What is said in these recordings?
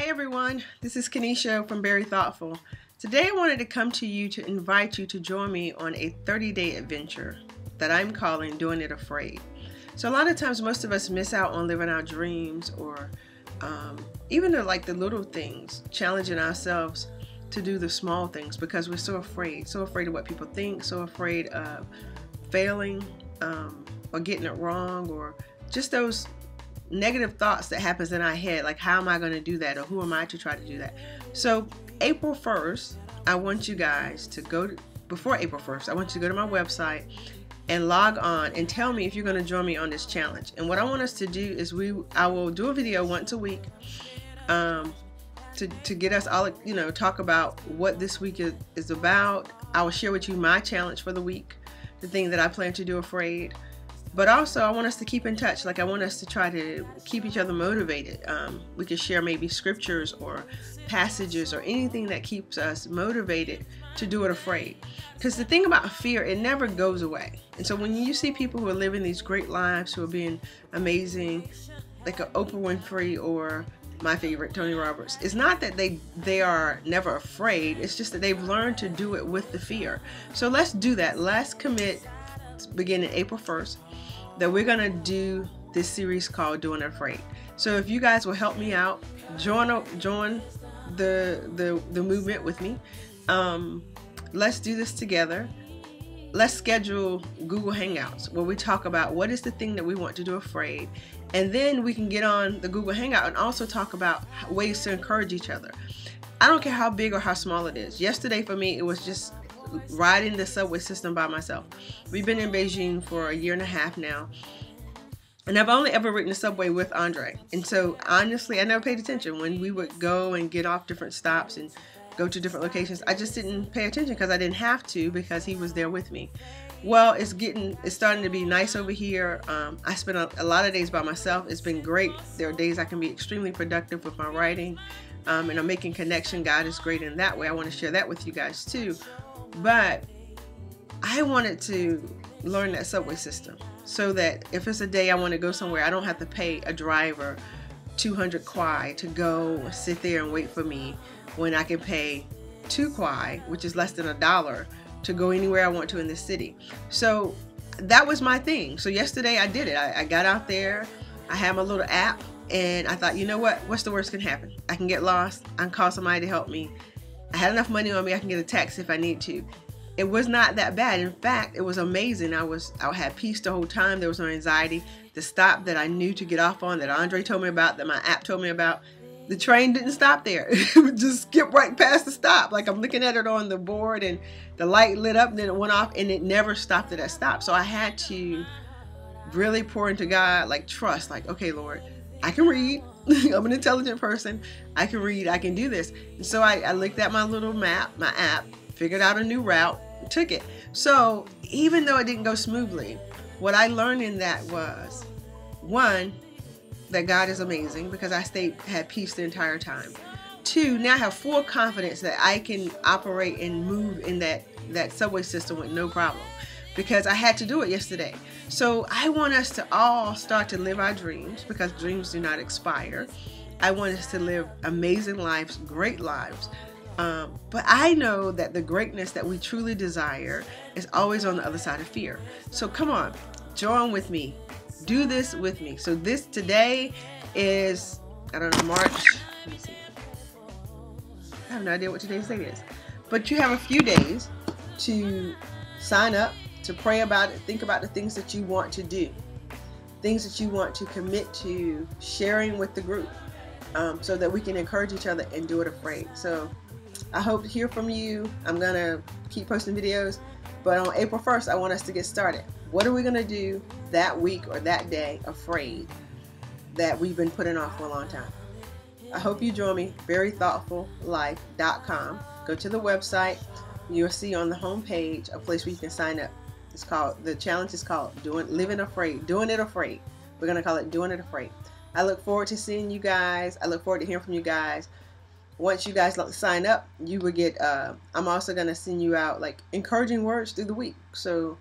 Hey everyone, this is Carnisa from Berry Thoughtful. Today I wanted to come to you to invite you to join me on a 30 day adventure that I'm calling Doing It Afraid. So, a lot of times, most of us miss out on living our dreams or um, even the, like the little things, challenging ourselves to do the small things because we're so afraid, so afraid of what people think, so afraid of failing um, or getting it wrong or just those negative thoughts that happens in our head like how am i going to do that or who am i to try to do that? So april 1st i want you guys to go to, before april 1st i want you to go to my website and log on and tell me if you're going to join me on this challenge. And what i want us to do is we i will do a video once a week um, to, to get us all you know talk about what this week is, is about. I will share with you my challenge for the week the thing that i plan to do afraid but also I want us to keep in touch. Like I want us to try to keep each other motivated. Um, we can share maybe scriptures or passages or anything that keeps us motivated to do it afraid. Because the thing about fear, it never goes away. And so when you see people who are living these great lives, who are being amazing, like a Oprah Winfrey or my favorite Tony Roberts, it's not that they they are never afraid. It's just that they've learned to do it with the fear. So let's do that. Let's commit beginning April 1st that we're gonna do this series called Doing Afraid. So if you guys will help me out, join join the the the movement with me. Um, let's do this together. Let's schedule Google Hangouts where we talk about what is the thing that we want to do afraid, and then we can get on the Google Hangout and also talk about ways to encourage each other. I don't care how big or how small it is. Yesterday for me, it was just riding the subway system by myself. We've been in Beijing for a year and a half now. And I've only ever ridden the subway with Andre. And so honestly, I never paid attention when we would go and get off different stops and go to different locations. I just didn't pay attention because I didn't have to because he was there with me. Well, it's getting, it's starting to be nice over here. Um, I spend a, a, lot of days by myself. It's been great. There are days I can be extremely productive with my writing um, and I'm making connection. God is great in that way. I want to share that with you guys too. But I wanted to learn that subway system so that if it's a day I want to go somewhere, I don't have to pay a driver 200 kuai to go sit there and wait for me when I can pay 2 kuai, which is less than a dollar, to go anywhere I want to in the city. So that was my thing. So yesterday I did it. I, I got out there, I have my little app, and I thought, you know what? What's the worst can happen? I can get lost. I can call somebody to help me. I had enough money on me. I can get a taxi if I need to. It was not that bad. In fact, it was amazing. I was I had peace the whole time. There was no anxiety. The stop that I knew to get off on, that Andre told me about, that my app told me about, the train didn't stop there. it would just skip right past the stop. Like I'm looking at it on the board, and the light lit up, and then it went off, and it never stopped at that stop. So I had to really pour into God, like trust, like okay, Lord, I can read. I'm an intelligent person. I can read. I can do this. And so I, I looked at my little map, my app, figured out a new route, took it. So even though it didn't go smoothly, what I learned in that was one, that God is amazing because I stayed had peace the entire time. Two, now I have full confidence that I can operate and move in that that subway system with no problem because I had to do it yesterday. So I want us to all start to live our dreams because dreams do not expire. I want us to live amazing lives, great lives. Um, but I know that the greatness that we truly desire is always on the other side of fear. So come on, join with me. Do this with me. So this today is, I don't know, March. Let me see. I have no idea what today's date is. But you have a few days to sign up to pray about it, think about the things that you want to do, things that you want to commit to sharing with the group um, so that we can encourage each other and do it afraid. So I hope to hear from you. I'm going to keep posting videos, but on April 1st, I want us to get started. What are we going to do that week or that day afraid that we've been putting off for a long time? I hope you join me, berrythoughtfullife.com. Go to the website. You'll see on the home page a place where you can sign up. It's called the challenge is called doing living afraid, doing it afraid. We're gonna call it doing it afraid. I look forward to seeing you guys. I look forward to hearing from you guys. Once you guys sign up, you will get. Uh, I'm also gonna send you out like encouraging words through the week. So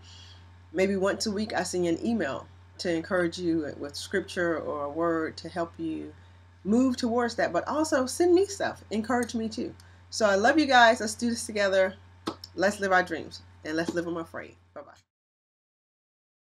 maybe once a week, I send you an email to encourage you with scripture or a word to help you move towards that, but also send me stuff, encourage me too. So I love you guys. Let's do this together. Let's live our dreams and let's live them afraid.